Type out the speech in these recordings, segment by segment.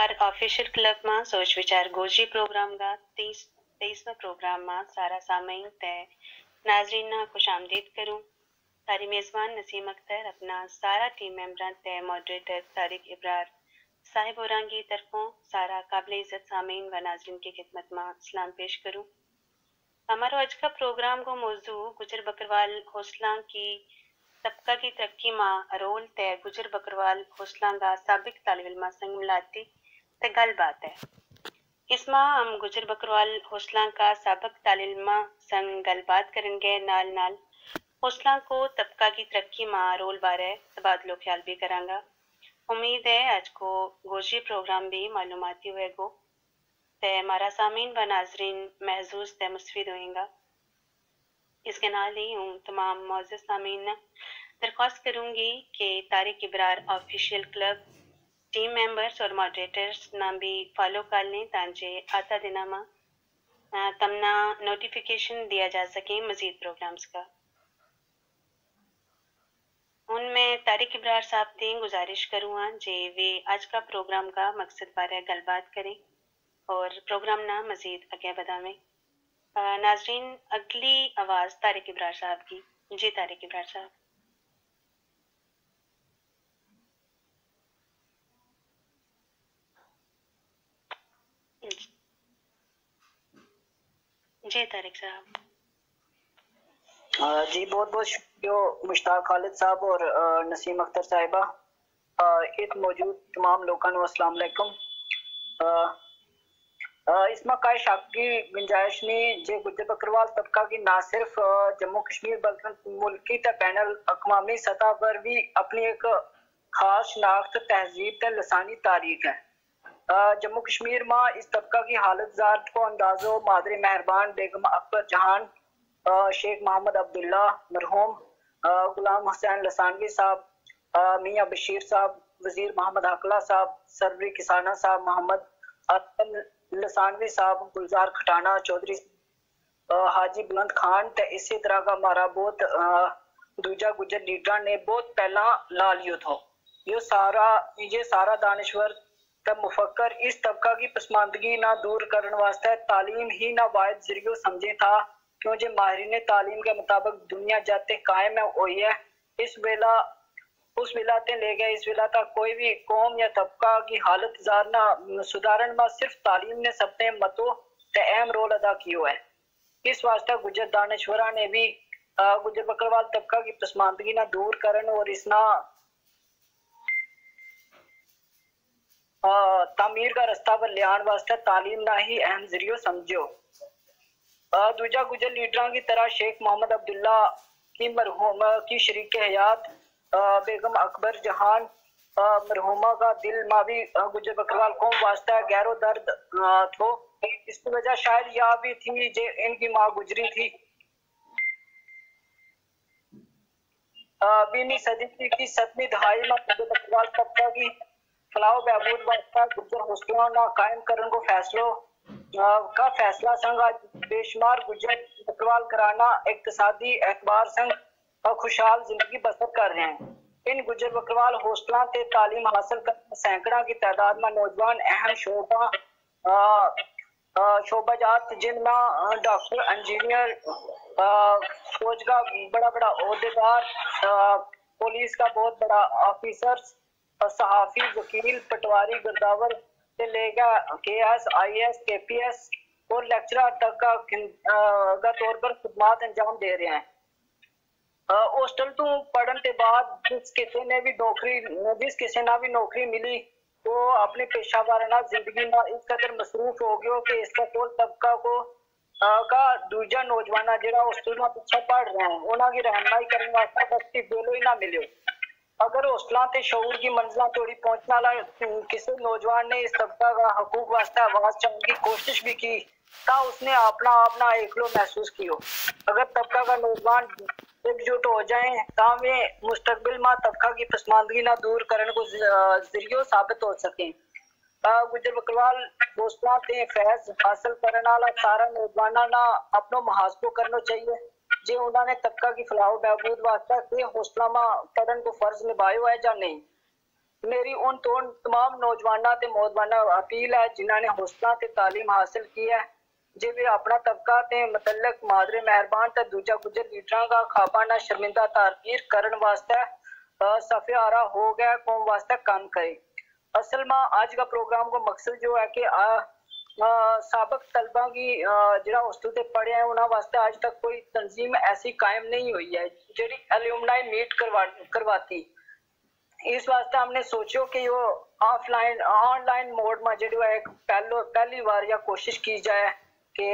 सोच विचार goji programme का तीस तेईसवा प्रोग्राम में सारा सामीन तय नाजरीन ना खुश आमदीद करूँ तारी मेज़बान नसीम अख्तर अपना सारा टीम मेंबर तय मॉडरेटर तारिक इब्रार साहिब औरंगी तरफों सारा काबिल इज़्ज़त सामीन व नाजरीन की खिदमत में सलाम पेश करूँ हमारा आज का प्रोग्राम को मौजू गुजर बकरवाल हौसला की तबका की तरक्की में रोल तय गुजर बकरवाल हौसला का सबक तालब इल्मा संग मिलाती ते बात है। इसमें हम गुजर बकरवाल हौसला का सबक तालिल्मा संग गलबात करेंगे नाल नाल। हौसला को तबका की तरक्की में रोल बारे तबादलो ख्याल भी करांगा। उम्मीद है आज को गोशी प्रोग्राम भी मालूमती होएगो। ते हमारा सामीन व नाजरीन महजूज ते मुस्फिद होएगा। इसके नाल ही हूँ तमाम मोज़ सामीन। दरख्वास्त करूँगी कि Tariq Ibrar official club team members और मॉडरेटर्स नाम भी फॉलो कर लें ताकि आता दिना में तमना नोटिफिकेशन दिया जा सके मजीद प्रोग्राम्स का। उनमें तारिक इब्रार साहब से गुजारिश करूँगा जे वे आज का प्रोग्राम का मकसद बारे गलबात करें और प्रोग्राम ना मजीद आगे बढ़ावें। नाजरीन, अगली आवाज़ तारिक इब्रार साहब की। जी, तारिक इब्रार साहब। जी, तारिक साहब। जी, बहुत बहुत शुक्रिया, मुश्ताक खालिद साहब और नसीम अख्तर साहिबा। एक मौजूद तमाम लोगों को अस्सलाम वालेकुम। इसमें कई शक की गुंजाइश नहीं, जे गुजर बकरवाल तबका की ना सिर्फ़ जम्मू कश्मीर, बल्कि मुल्की बैनल अकवामी सतह पर भी अपनी एक खास शनाख्त तहजीब लसानी तारीख है। जम्मू कश्मीर में इस तबका की हालत ज़ात को अंदाजो मादरी मेहरबान बेगम अकबर जहान शेख मोहम्मद अब्दुल्ला मरहूम गुलाम हुसैन लसानवी साहब मियाँ बशीर साहब, वज़ीर मोहम्मद हकला साहब सरवरी किसाना साहब मोहम्मद लसानवी साहब, गुलजार खटाना चौधरी हाजी बुलंद खान ते इसी तरह का हमारा बहुत दूजा गुजर लीडर ने बहुत पहला ला लियो था। ये सारा ये सारा दानश्वर तब मुफक्कर इस तबका की पसमानदगी ना दूर करने वास्ते तालीम ही ना वायद जरियो समझे था क्यों जो माहरीन तालीम के मुताबिक दुनिया जाते कायम है वही है। इस वेला, उस विलाते ले गए, इस विला तक कोई भी कौम या तबका की हालत सुधारना सुधारण में सिर्फ़ तालीम ने सबने मतों का अहम रोल अदा किया है। इस वास्ते गुजर दानश्वरा ने भी गुजर बकरवाल तबका की पसमानदगी ना दूर करन और इसना तामीर का रास्ता पर लियान वास्ते तालीम ना ही अहम जरियो समझो दूजा गुजर लीडर की तरह शेख मोहम्मद अब्दुल्ला की मरहूम, की शरीक हयात बेगम अकबर जहान मरहुमा का दिल मावी गुजर बकरवाल कौम वास्ता गैरो दर्द थो। इसकी वजह शायद यह भी थी जे इनकी माँ गुजरी थी। बीनी सदी की सतवीं दहाई में गुजर बकरवाल तबका की फलाह बहबूद वास्ता गुजर हौसला ना कायम करने को फैसलो। का फैसला संग आज बेशुमार गुजर बकरवाल घराना इकतसादी एतबार संग और खुशहाल ज़िंदगी बसर कर रहे हैं। इन गुजर बकरवाल हौसला से तालीम हासिल कर सैकड़ा की तादाद में नौजवान अहम शोबा शोबाजात जिनमें डॉक्टर, इंजीनियर फौज का बड़ा बड़ा अहदेदार पुलिस का बहुत बड़ा ऑफिसर सहाफी वकील पटवारी गिरदावर से लेकर K S I S K P S और लेक्चरर तक का तौर पर खदमात अंजाम दे रहे हैं। हॉस्टल तो पढ़न के बाद जिस किसी ने भी नौकरी, जिस किसी ने भी नौकरी मिली वो अपने पेशा वाराना ज़िंदगी में इस कदर मसरूफ हो गया कि इसका कोल तबका को का दूजा नौजवान जरा हॉस्टल में पढ़ रहे हैं उन्होंने रहनमाई करने वास्ते बस्ती बेलो ही ना मिले। अगर हौसला ते शऊर की मंजिल तोड़ी पहुँचने वाला किसी नौजवान ने इस तबका का हकूक वास्ते आवाज़ चलाने की कोशिश भी की, ता उसने अपना अपना एकलो महसूस किया। अगर तबका का नौजवान एकजुट हो जाए तावे मुस्तकबिल में तबका की पसमानदगी ना दूर करने को जरियो साबित हो सके। गुजर बकरवाल हौसला ते फैज हासिल करने वाला सारा नौजवान ना अपनो मुहासबो करना चाहिए। जे उन्होंने तबका की फलाह बहबूद वास्ते के हौसला में पढ़न को फर्ज निभायो है या नहीं ਮੇਰੀ ਉਹਨਾਂ ਤੋਂ तमाम ਨੌਜਵਾਨਾਂ ਤੇ ਮੌਜਵਾਨਾਂ ਅਪੀਲ ਹੈ ਜਿਨ੍ਹਾਂ ਨੇ ਹੌਸਲਾ ਤੇ ਤਾਲੀਮ ਹਾਸਲ ਕੀ ਹੈ ਜੇ ਵੀ ਆਪਣਾ ਤਬਕਾ ਤੇ ਮਤਲਕ ਮਾਦਰੇ ਮਿਹਰਬਾਨ ਤੇ ਦੂਜਾ ਗੁਜਰ ਲੀਡਰਾਂ ਦਾ ਖਾਬਾ ਨਾ ਸ਼ਰਮਿੰਦਾ ਤਾਰਗੀਰ ਕਰਨ ਵਾਸਤੇ सफ़े आरा हो गया कौम वास्ते काम करे असल में आज का प्रोग्राम का मकसद जो है कि सबक तलबा की जरा हॉस्टल से पढ़े हैं उन्होंने वास्ते आज तक कोई तंजीम ऐसी कायम नहीं हुई है एल्यूमनाई मीट करवा, करवाती। इस वास्ते हमने सोचो कि वो ऑफलाइन ऑनलाइन मोड में जो है पहलो, पहली बार या कोशिश की जाए कि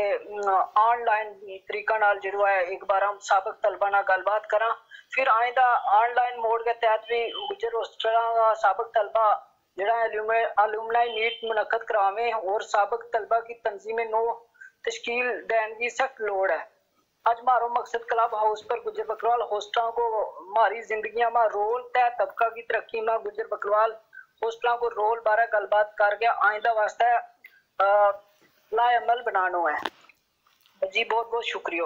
ऑनलाइन तरीका नाल जो है एक बार हम सबक तलबा ना गलबात करा। फिर आइंदा ऑनलाइन मोड के तहत भी गुजर हॉस्टल सबक तलबा जरा मीट मुनद करावें और सबक तलबा की तंजीम नो तश्कील दैन की सख्त लोड़ है आज मारो मकसद क्लब हाउस पर गुजर बकरवाल होस्टलों को हमारी ज़िंदगी में रोल तय तबका की तरक्की में गुजर बकरवाल होस्टलों को रोल बारह गलबात करके आइंदा वास्ते लाएमल बनाना है जी बहुत बहुत शुक्रिया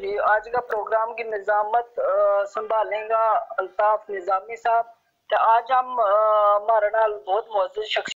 जी आज का प्रोग्राम की निजामत संभालेगा अल्ताफ निजामी साहब। आज हम हमारे बहुत मौजूद शख्स